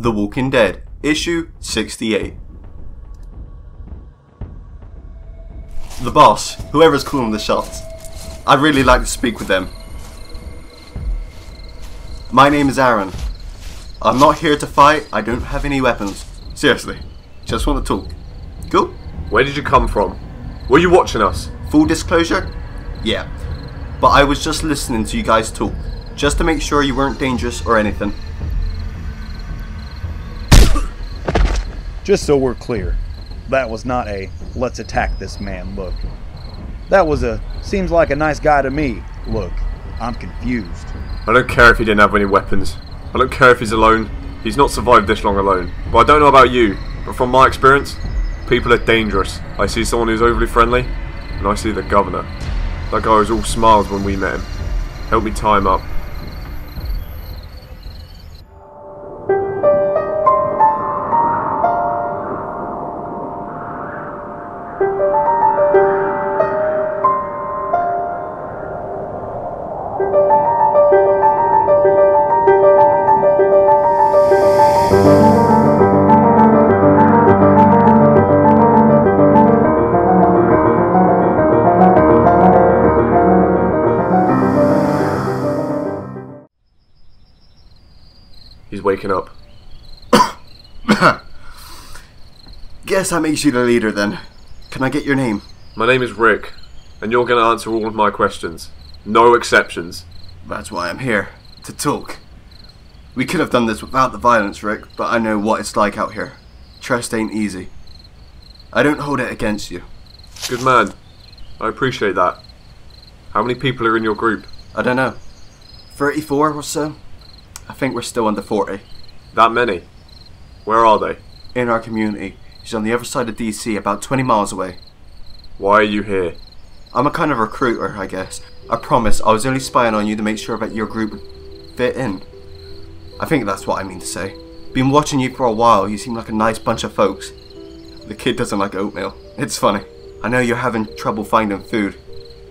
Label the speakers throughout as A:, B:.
A: The Walking Dead, issue 68. The boss, whoever's calling the shots. I'd really like to speak with them. My name is Aaron. I'm not here to fight, I don't have any weapons. Seriously, just want to talk. Cool?
B: Where did you come from? Were you watching us?
A: Full disclosure? Yeah. But I was just listening to you guys talk, just to make sure you weren't dangerous or anything.
C: Just so we're clear, that was not a let's attack this man look. That was a seems like a nice guy to me look. I'm confused.
B: I don't care if he didn't have any weapons. I don't care if he's alone. He's not survived this long alone. But I don't know about you, but from my experience, people are dangerous. I see someone who's overly friendly, and I see the governor. That guy was all smiles when we met him. Help me tie him up. Waking up.
A: Guess that makes you the leader then. Can I get your name?
B: My name is Rick, and you're going to answer all of my questions. No exceptions.
A: That's why I'm here. To talk. We could have done this without the violence, Rick, but I know what it's like out here. Trust ain't easy. I don't hold it against you.
B: Good man. I appreciate that. How many people are in your group?
A: I don't know. 34 or so? I think we're still under 40.
B: That many? Where are they?
A: In our community. She's on the other side of DC, about 20 miles away.
B: Why are you here?
A: I'm a kind of recruiter, I guess. I promise I was only spying on you to make sure that your group would fit in. I think that's what I mean to say. Been watching you for a while, you seem like a nice bunch of folks. The kid doesn't like oatmeal. It's funny. I know you're having trouble finding food.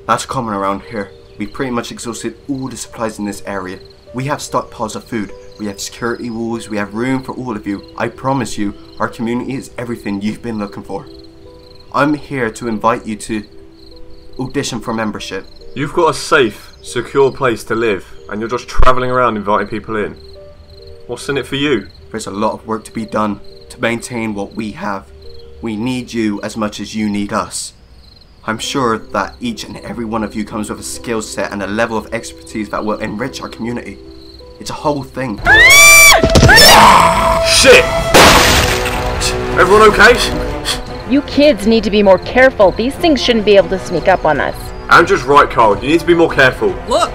A: That's common around here. We've pretty much exhausted all the supplies in this area. We have stockpiles of food. We have security walls. We have room for all of you. I promise you, our community is everything you've been looking for. I'm here to invite you to audition for membership.
B: You've got a safe, secure place to live, and you're just travelling around inviting people in. What's in it for you?
A: There's a lot of work to be done to maintain what we have. We need you as much as you need us. I'm sure that each and every one of you comes with a skill set and a level of expertise that will enrich our community. It's a whole thing.
B: Shit! Everyone okay?
D: You kids need to be more careful. These things shouldn't be able to sneak up on us.
B: Andrea's right, Carl. You need to be more careful.
E: Look!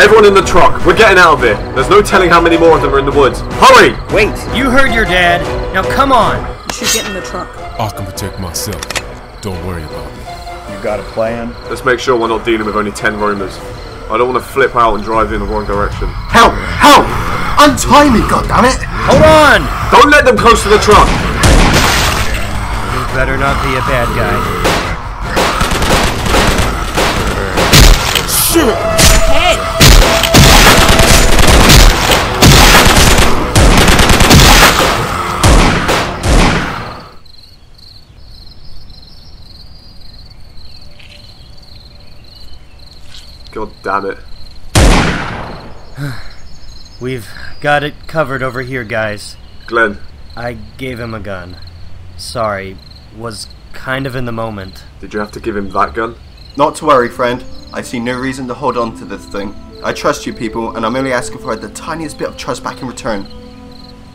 B: Everyone in the truck. We're getting out of here. There's no telling how many more of them are in the woods. Hurry!
E: Wait, you heard your dad. Now come on.
F: You should get in the truck.
G: I can protect myself. Don't worry about me.
C: You got a plan?
B: Let's make sure we're not dealing with only 10 roamers. I don't want to flip out and drive in the wrong direction.
A: Help! Help! Untie me, goddammit!
E: Hold on!
B: Don't let them close to the truck!
E: You better not be a bad guy.
B: God damn it.
E: We've got it covered over here, guys.
B: Glenn,
E: I gave him a gun. Sorry, was kind of in the moment.
B: did you have to give him that gun?
A: Not to worry, friend. I see no reason to hold on to this thing. I trust you people, and I'm only asking for the tiniest bit of trust back in return.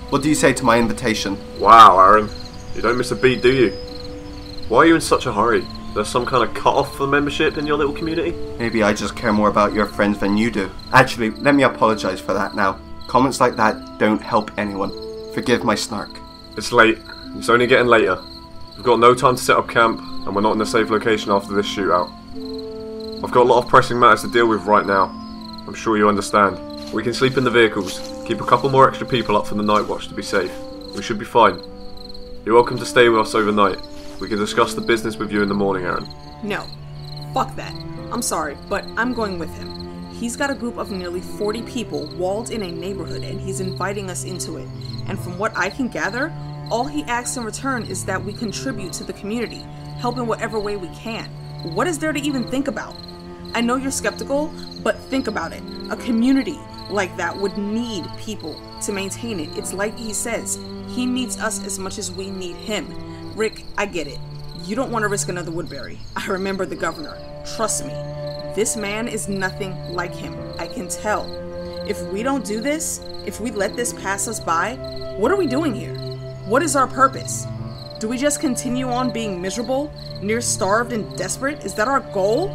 A: What do you say to my invitation?
B: Wow, Aaron. You don't miss a beat, do you? Why are you in such a hurry? There's some kind of cut-off for membership in your little community?
A: Maybe I just care more about your friends than you do. Actually, let me apologize for that now. Comments like that don't help anyone. Forgive my snark.
B: It's late. It's only getting later. We've got no time to set up camp, and we're not in a safe location after this shootout. I've got a lot of pressing matters to deal with right now. I'm sure you understand. We can sleep in the vehicles, keep a couple more extra people up for the night watch to be safe. We should be fine. You're welcome to stay with us overnight. We can discuss the business with you in the morning, Aaron.
F: No. Fuck that. I'm sorry, but I'm going with him. He's got a group of nearly 40 people walled in a neighborhood and he's inviting us into it. And from what I can gather, all he asks in return is that we contribute to the community, help in whatever way we can. What is there to even think about? I know you're skeptical, but think about it. A community like that would need people to maintain it. It's like he says, he needs us as much as we need him. Rick, I get it. You don't want to risk another Woodbury. I remember the governor. Trust me. This man is nothing like him. I can tell. If we don't do this, if we let this pass us by, what are we doing here? What is our purpose? Do we just continue on being miserable, near starved, and desperate? Is that our goal?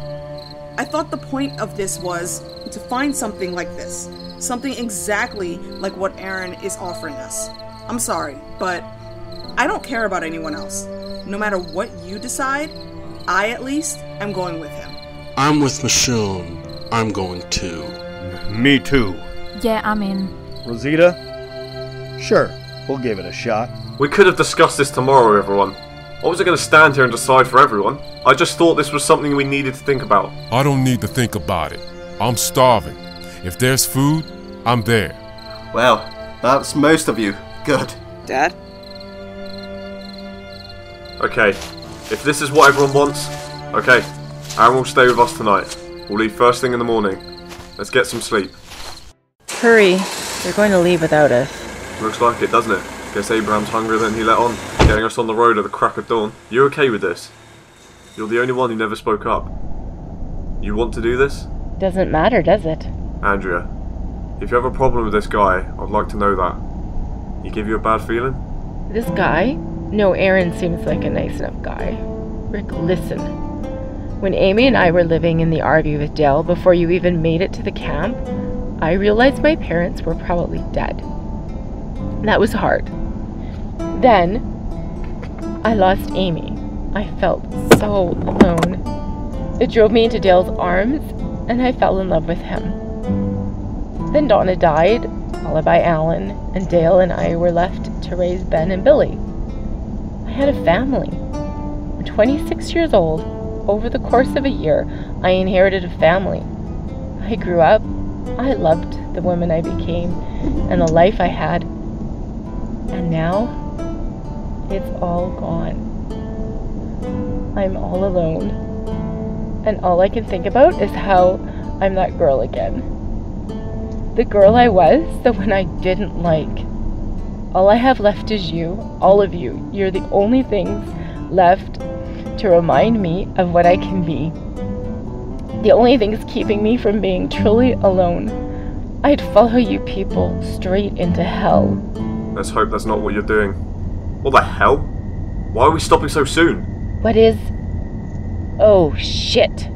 F: I thought the point of this was to find something like this. Something exactly like what Aaron is offering us. I'm sorry, but I don't care about anyone else. No matter what you decide, I at least am going with him.
H: I'm with Michonne. I'm going too.
C: Me too.
I: Yeah, I'm in.
C: Rosita? Sure, we'll give it a shot.
B: We could have discussed this tomorrow, everyone. I wasn't going to stand here and decide for everyone. I just thought this was something we needed to think about.
G: I don't need to think about it. I'm starving. If there's food, I'm there.
A: Well, that's most of you. Good.
J: Dad?
B: Okay, if this is what everyone wants, okay, Aaron will stay with us tonight. We'll leave first thing in the morning. Let's get some sleep.
D: Hurry. They're going to leave without us.
B: Looks like it, doesn't it? Guess Abraham's hungrier than he let on, getting us on the road at the crack of dawn. You okay with this? You're the only one who never spoke up. You want to do this?
D: Doesn't matter, does it?
B: Andrea, if you have a problem with this guy, I'd like to know that. He give you a bad feeling?
D: This guy? No, Aaron seems like a nice enough guy. Rick, listen. When Amy and I were living in the RV with Dale before you even made it to the camp, I realized my parents were probably dead. That was hard. Then, I lost Amy. I felt so alone. It drove me into Dale's arms, and I fell in love with him. Then Donna died, followed by Alan, and Dale and I were left to raise Ben and Billy. I had a family. I'm 26 years old. Over the course of a year, I inherited a family. I grew up. I loved the woman I became and the life I had. And now, it's all gone. I'm all alone. And all I can think about is how I'm that girl again. The girl I was, the one I didn't like. All I have left is you, all of you. You're the only things left to remind me of what I can be. The only things keeping me from being truly alone. I'd follow you people straight into hell.
B: Let's hope that's not what you're doing. What the hell? Why are we stopping so soon?
D: What is. Oh, shit.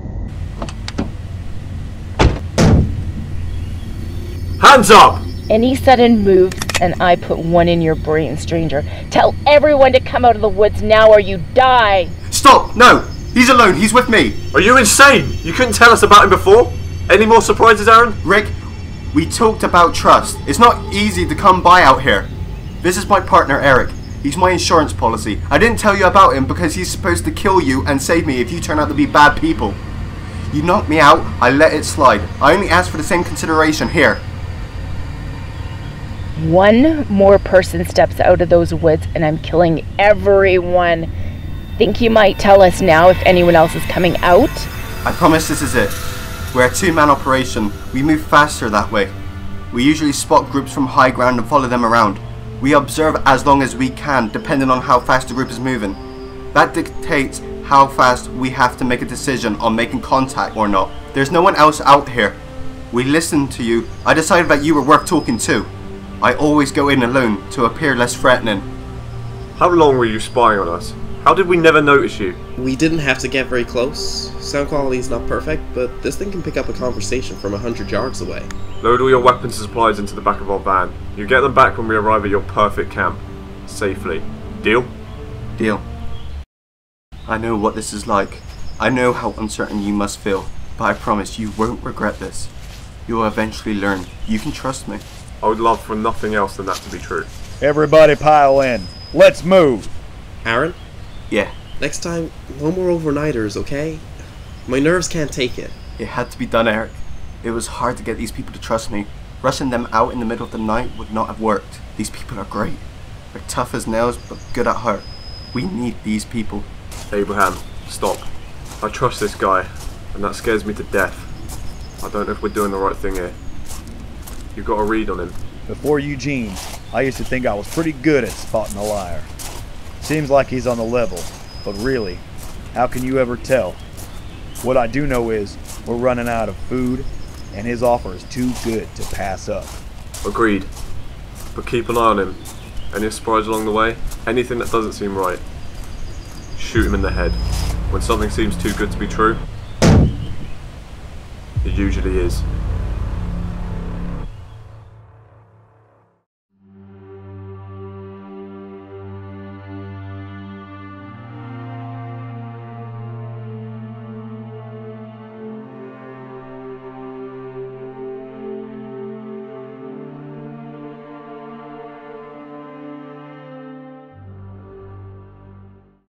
B: Hands up!
D: Any sudden moves, and I put one in your brain, stranger. Tell everyone to come out of the woods now or you die!
A: Stop! No! He's alone. He's with me.
B: Are you insane? You couldn't tell us about him before? Any more surprises, Aaron?
A: Rick, we talked about trust. It's not easy to come by out here. This is my partner, Eric. He's my insurance policy. I didn't tell you about him because he's supposed to kill you and save me if you turn out to be bad people. You knocked me out, I let it slide. I only asked for the same consideration here.
D: One more person steps out of those woods, and I'm killing everyone. Think you might tell us now if anyone else is coming out?
A: I promise this is it. We're a two man operation. We move faster that way. We usually spot groups from high ground and follow them around. We observe as long as we can, depending on how fast the group is moving. That dictates how fast we have to make a decision on making contact or not. There's no one else out here. We listened to you. I decided that you were worth talking to. I always go in alone to appear less threatening.
B: How long were you spying on us? How did we never notice you?
J: We didn't have to get very close. Sound quality is not perfect, but this thing can pick up a conversation from a hundred yards away.
B: Load all your weapons and supplies into the back of our van. You get them back when we arrive at your perfect camp. Safely. Deal?
A: Deal. I know what this is like. I know how uncertain you must feel, but I promise you won't regret this. You will eventually learn. You can trust me.
B: I would love for nothing else than that to be true.
C: Everybody pile in. Let's move.
J: Aaron,
A: Yeah,
J: next time, no more overnighters, okay? My nerves can't take it.
A: it had to be done, Eric. It was hard to get these people to trust me. Rushing them out in the middle of the night would not have worked. These people are great. They're tough as nails, but good at heart. We need these people.
B: Abraham, stop. I trust this guy, and that scares me to death. I don't know if we're doing the right thing here. You've got a read on him.
C: Before Eugene, I used to think I was pretty good at spotting a liar. Seems like he's on the level, but really, how can you ever tell? What I do know is we're running out of food, and his offer is too good to pass up.
B: Agreed. But keep an eye on him. Any surprise along the way? Anything that doesn't seem right? Shoot him in the head. When something seems too good to be true, it usually is.